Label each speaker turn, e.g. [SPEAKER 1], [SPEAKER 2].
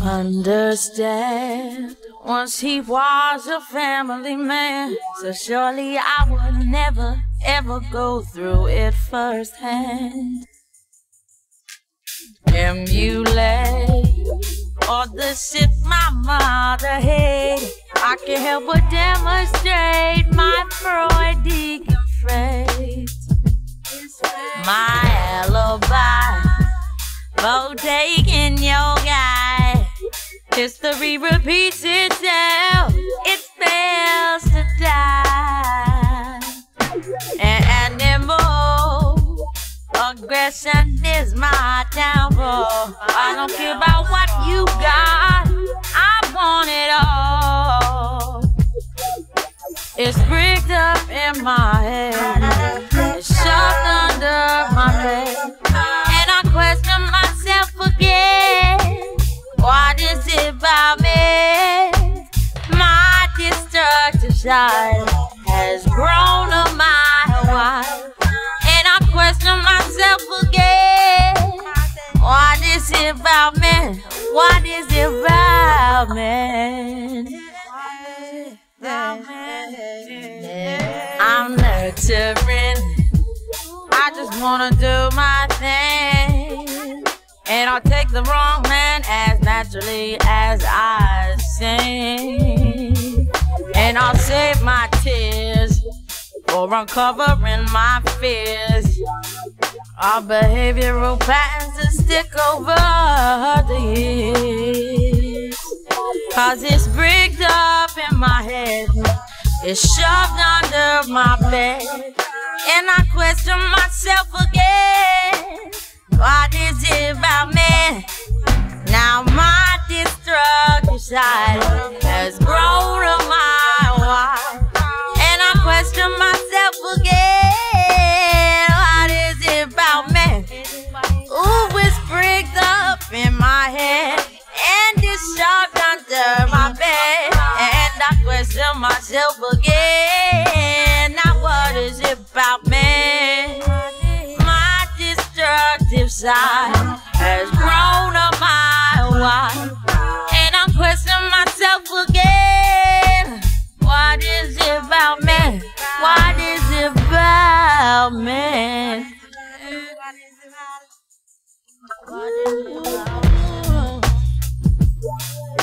[SPEAKER 1] understand. Once he was a family man, so surely I would never ever go through it firsthand. Emulate all the shit my mother hated. I can't help but demonstrate my Freudian phrase. My alibi for taking your guy. History repeats itself, it fails to die. An animal aggression is my downfall. I don't care about what you got, I want it all. It's rigged up in my head, it's shoved under my bed, side has grown a mile wide, and I question myself again. What is it about me? What is it about me? I'm nurturing. I just wanna do my thing. And I'll take the wrong man as naturally as I sing. And I'll save my tears for uncovering my fears. Our behavioral patterns that stick over the years. Cause it's bricked up in my head. It's shoved under my bed. And I question myself again. What is it about me? Now my destructive side myself again. Now what is it about me? My destructive side has grown up. mile wide. And I'm questioning myself again. What is it about me? What is it about me? What is it about me?